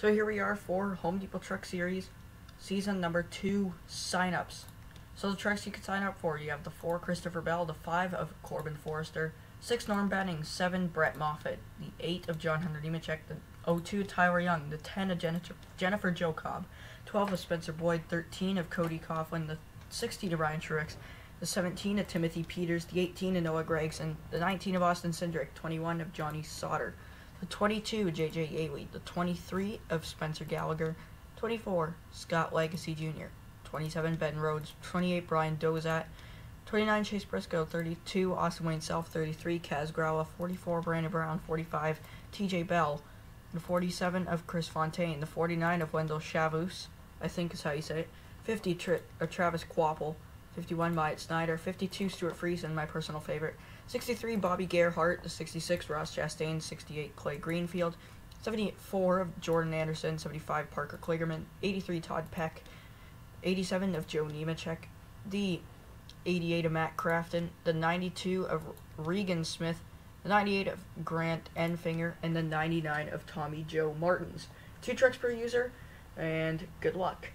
So here we are for Home Depot Truck Series, season number two signups. So the trucks you can sign up for, you have the four Christopher Bell, the five of Korbin Forrister, six Norm Benning, seven Brett Moffitt, the eight of John Hunter Nemechek, the 02 Tyler Young, the 10 of Jennifer, Jennifer Jo Cobb, 12 of Spencer Boyd, 13 of Cody Coughlin, the 16 of Ryan Truex, the 17 of Timothy Peters, the 18 of Noah Gragson, the 19 of Austin Cindric, 21 of Johnny Sauter, the 22 J.J. Yeley, the 23 of Spencer Gallagher, 24 Scott Lagasse Jr., 27 Ben Rhodes, 28 Bryan Dauzat, 29 Chase Briscoe, 32 Austin Wayne Self, 33 Kaz Grala, 44 Brandon Brown, 45 TJ Bell, the 47 of Chris Fontaine, the 49 of Wendell Chavous, I think is how you say it, 50 Tri- uh, Travis Kvapil, 51 Myatt Snider, 52 Stewart Friesen, my personal favorite, 63 Bobby Gerhart, the 66 Ross Chastain, 68 Clay Greenfield, 74 of Jordan Anderson, 75 Parker Kligerman, 83 Todd Peck, 87 of Joe Nemechek, the 88 of Matt Crafton, the 92 of Regan Smith, the 98 of Grant Enfinger, and the 99 of Tommy Joe Martins. Two trucks per user, and good luck.